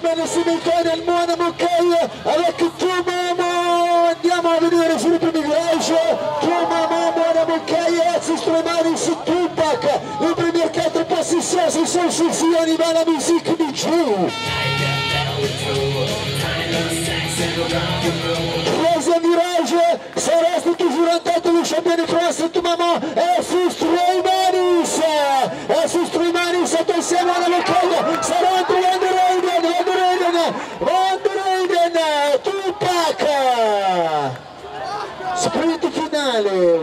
bene Simitone al Moana Moccaia avec Tumamo andiamo a vedere sul primo virage Tumamo Moana Moccaia si stromari su Tupac. Premières quatre positions ce sont ceci on y va la troisième virage ça reste toujours en tête le champion de France Tumamo et su Stroimanis et su Stroimanis attenzione alla Moccaia Tupac! Sprint finale!